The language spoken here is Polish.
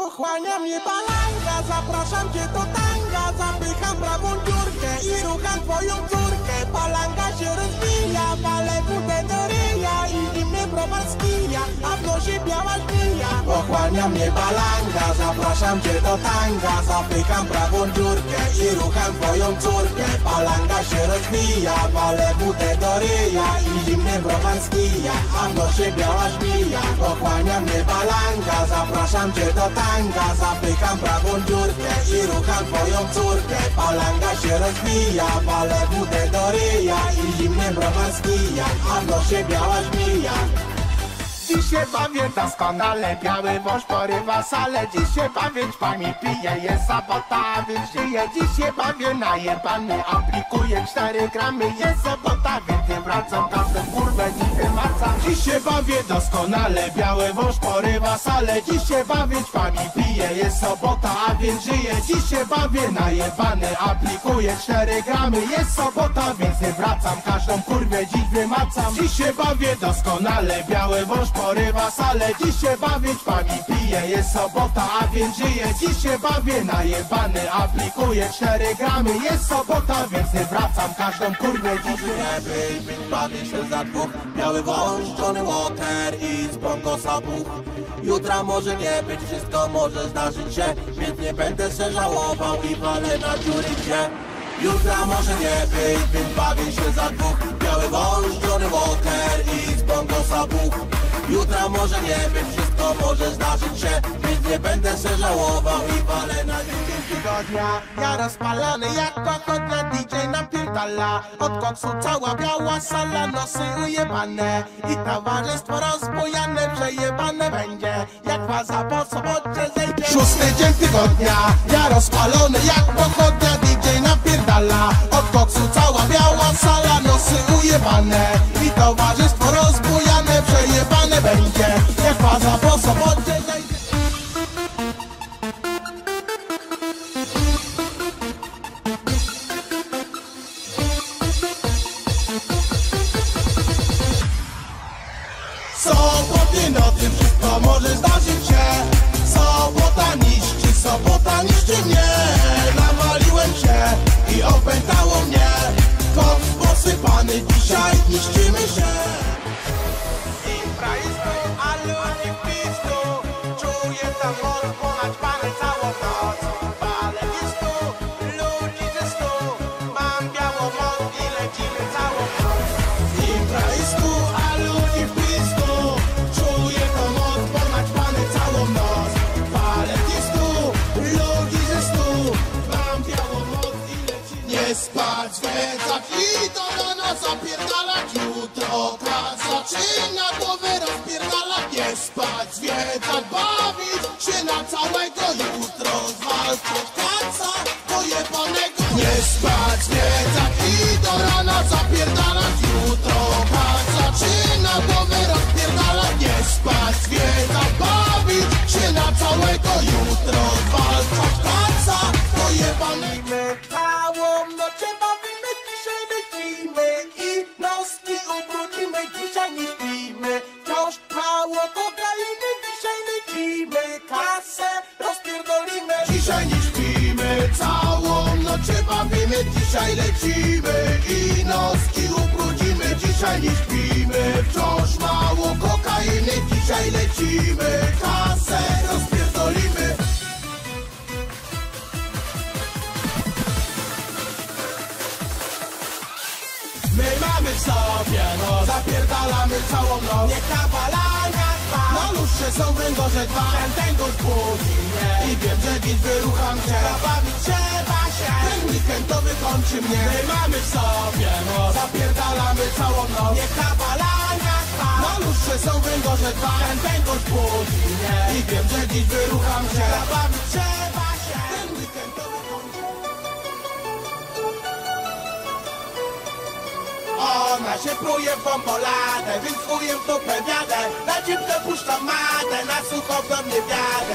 Pochłania mnie balanga, zapraszam cię do tanga Zapycham prawą dziurkę i rucham twoją córkę. Balanga się rozwija, palę budę do ryja I zimny browar a w nosie biała żmija. Pochłania mnie balanga, zapraszam cię do tanga Zapycham prawą dziurkę i rucham twoją córkę Balanga się rozwija, palę budę do ryja I zimny browar z kija, a w nosie biała żmija. Pochłania mnie balanga, zapraszam cię do tanga Zapycham prawą dziurkę i rucham twoją córkę. Palanga się rozwija, palę budę do ryja I zimny browar z kija, a w nosie biała żmija Dziś się bawię doskonale, biały wąż porywa salę. Dziś się bawię, ćpami pije, jest sobota, a więc żyje. Dziś się bawię najebany, aplikuję 4 gramy Jest sobota, nie wracam, każdą kurwę dziś wymacam Dziś się bawię doskonale, biały wąż porywa salę. Dziś się bawię, ćpami pije, jest sobota, a więc żyje Dziś się bawię najebany, aplikuję 4 gramy. Jest sobota, więc nie wracam, każdą kurwę dziś wymacam. Dziś się bawię doskonale, biały wąż porywa salę. Dziś się bawię, ćpami piję, jest sobota, a więc żyję. Dziś się bawię, najebany, aplikuję 4 gramy. Jest sobota, więc nie wracam, każdą kurwę dziś być bawię się za dwóch Biały wąż, Johnny Water i z Broncosa buch Jutra może nie być, wszystko może zdarzyć się Więc nie będę se żałował i walę na dziury gdzie Jutra może nie być, więc bawię się za dwóch. Biały wąż, Johnny Water i z Broncosa buch Jutra może nie być, wszystko może zdarzyć się Więc nie będę se żałował i walę na dziury tygodnia Ja rozpalany jak kokot na DJ napierdala Od koksu cała biała sala, nosy ujebane. I towarzystwo rozbujane, przejebane będzie. Jak faza po sobocie zejdzie. Szósty dzień tygodnia. Ja rozpalony jak pochodnia DJ napierdala. Od koksu cała biała sala, nosy ujebane. I towarzystwo Soboty nocy wszystko może zdarzyć się. Sobota niszczy, sobota niszczy mnie. Nawaliłem się i opętało mnie. Kot posypany, dzisiaj niszczymy się spać, zwiedzać i do rana zapierdalać Jutro prac zaczyna głowę rozpierdalać Nie spać, zwiedzać, bawić się na całego Jutro. Zwalczyć kaca pojebanego. Nie spać, zwiedzać i do rana zapierdalać Jutro prac zaczyna głowę rozpierdalać Nie spać, zwiedzać, bawić się na całego Jutro bawimy Dzisiaj lecimy i noski ubrudzimy. Dzisiaj nie śpimy, wciąż mało kokainy. Dzisiaj lecimy, kasę rozpierdolimy. My mamy w sobie, no zapierdalamy całą noc. Niech ta balania trwa Na lustrze są węgorze dwa. Ten węgorz budzi mnie. I wiem, że dziś wyrucham się Zabawić trzeba się. Ten weekend to wykończy mnie My mamy w sobie, no zapierdalamy całą noc. Niech ta balania trwa. Na lustrze są węgorze dwa. Ten węgorz budzi mnie. I wiem, że dziś wyrucham się. Zabawić trzeba się. Ten weekend to Ona się pluje w bomboladę, więc chujem w dupę wiadę. Na dziwkę puszczam matę, na sucho w mnie wiadę